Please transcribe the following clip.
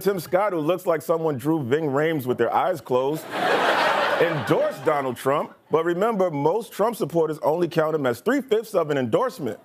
Tim Scott, who looks like someone drew Ving Rhames with their eyes closed, endorsed Donald Trump. But remember, most Trump supporters only count him as three fifths of an endorsement.